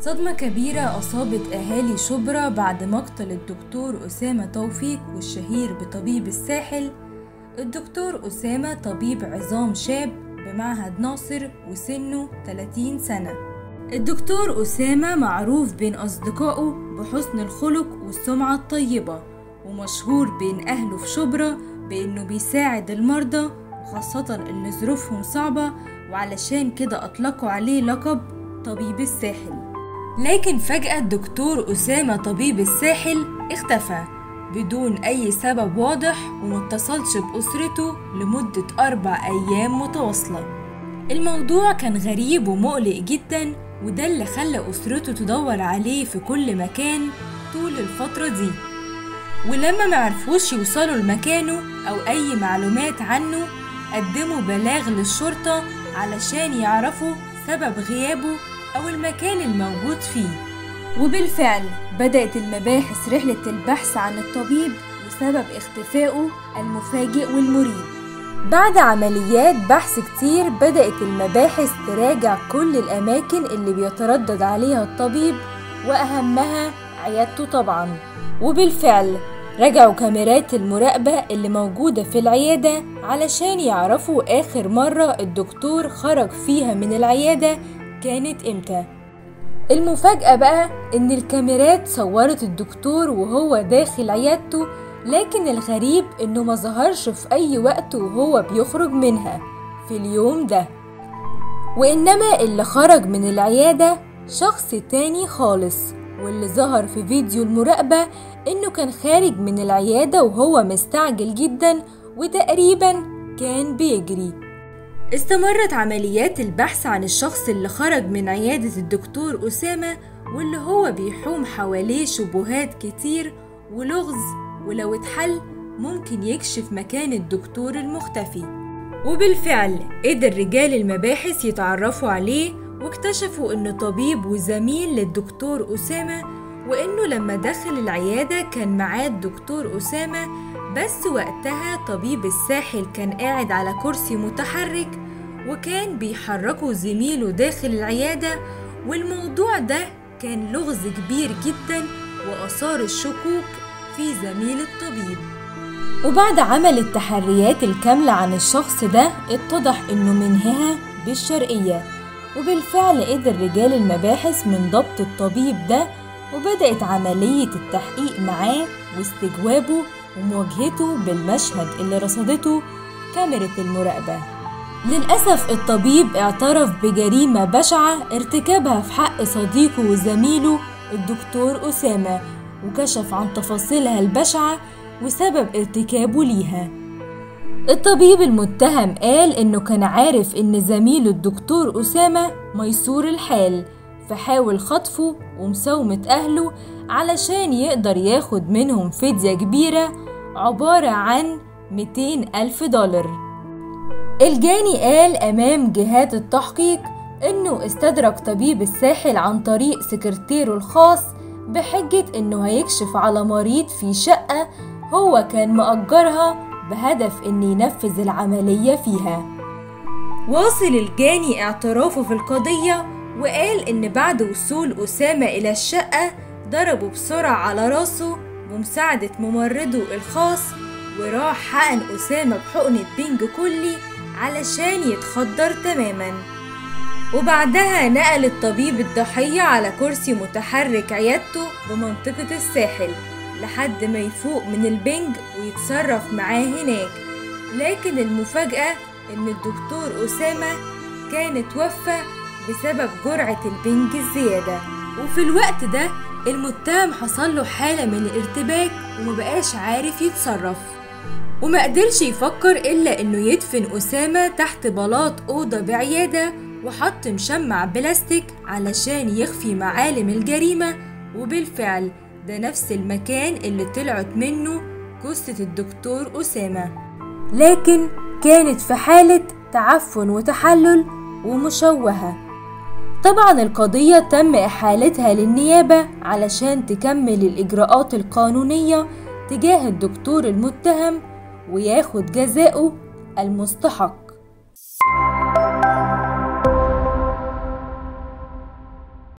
صدمة كبيرة أصابت أهالي شبرا بعد مقتل الدكتور أسامة توفيق والشهير بطبيب الساحل. الدكتور أسامة طبيب عظام شاب بمعهد ناصر وسنه 30 سنة. الدكتور أسامة معروف بين أصدقائه بحسن الخلق والسمعة الطيبة ومشهور بين أهله في شبرا بإنه بيساعد المرضى وخاصة اللي ظروفهم صعبة وعلشان كده أطلقوا عليه لقب طبيب الساحل. لكن فجأة الدكتور أسامة طبيب الساحل اختفى بدون أي سبب واضح ومتصلش بأسرته لمدة أربع أيام متواصلة. الموضوع كان غريب ومقلق جدا وده اللي خلى أسرته تدور عليه في كل مكان طول الفترة دي. ولما معرفوش يوصلوا لمكانه أو أي معلومات عنه قدموا بلاغ للشرطة علشان يعرفوا سبب غيابه أو المكان الموجود فيه. وبالفعل بدأت المباحث رحلة البحث عن الطبيب وسبب اختفائه المفاجئ والمريب. بعد عمليات بحث كتير بدأت المباحث تراجع كل الأماكن اللي بيتردد عليها الطبيب وأهمها عيادته طبعا. وبالفعل رجعوا كاميرات المراقبة اللي موجودة في العيادة علشان يعرفوا آخر مرة الدكتور خرج فيها من العيادة كانت إمتى؟ المفاجأة بقى إن الكاميرات صورت الدكتور وهو داخل عيادته لكن الغريب إنه ما ظهرش في أي وقت وهو بيخرج منها في اليوم ده. وإنما اللي خرج من العيادة شخص تاني خالص واللي ظهر في فيديو المراقبة إنه كان خارج من العيادة وهو مستعجل جدا وتقريبا كان بيجري. استمرت عمليات البحث عن الشخص اللي خرج من عيادة الدكتور أسامة واللي هو بيحوم حواليه شبهات كتير ولغز ولو اتحل ممكن يكشف مكان الدكتور المختفي. وبالفعل قدر رجال المباحث يتعرفوا عليه واكتشفوا انه طبيب وزميل للدكتور أسامة وإنه لما دخل العيادة كان معاه الدكتور أسامة بس وقتها طبيب الساحل كان قاعد على كرسي متحرك وكان بيحركه زميله داخل العيادة والموضوع ده كان لغز كبير جدا وأثار الشكوك في زميل الطبيب. وبعد عمل التحريات الكاملة عن الشخص ده اتضح إنه منهها بالشرقية وبالفعل قدر رجال المباحث من ضبط الطبيب ده وبدأت عملية التحقيق معاه واستجوابه ومواجهته بالمشهد اللي رصدته كاميرا المراقبة. للأسف الطبيب اعترف بجريمة بشعة ارتكابها في حق صديقه وزميله الدكتور أسامة وكشف عن تفاصيلها البشعة وسبب ارتكابه ليها. الطبيب المتهم قال إنه كان عارف إن زميله الدكتور أسامة ميسور الحال فحاول خطفه ومساومة أهله علشان يقدر ياخد منهم فدية كبيرة عبارة عن 200 ألف دولار. الجاني قال أمام جهات التحقيق إنه استدرك طبيب الساحل عن طريق سكرتيره الخاص بحجة إنه هيكشف على مريض في شقة هو كان مأجرها بهدف إن ينفذ العملية فيها. واصل الجاني اعترافه في القضية وقال إن بعد وصول أسامة إلى الشقة ضربه بسرعة على راسه بمساعدة ممرضه الخاص وراح حقن أسامة بحقنة بنج كلي علشان يتخدر تماما. وبعدها نقل الطبيب الضحية على كرسي متحرك عيادته بمنطقة الساحل لحد ما يفوق من البنج ويتصرف معاه هناك. لكن المفاجأة إن الدكتور أسامة كان اتوفى بسبب جرعة البنج الزيادة. وفي الوقت ده المتهم حصل له حالة من الارتباك ومبقاش عارف يتصرف. وما قدرش يفكر إلا إنه يدفن أسامة تحت بلاط أوضة بعيادة وحط مشمع بلاستيك علشان يخفي معالم الجريمة. وبالفعل ده نفس المكان اللي طلعت منه جثة الدكتور أسامة. لكن كانت في حالة تعفن وتحلل ومشوهة. طبعا القضية تم إحالتها للنيابة علشان تكمل الإجراءات القانونية تجاه الدكتور المتهم وياخد جزاؤه المستحق.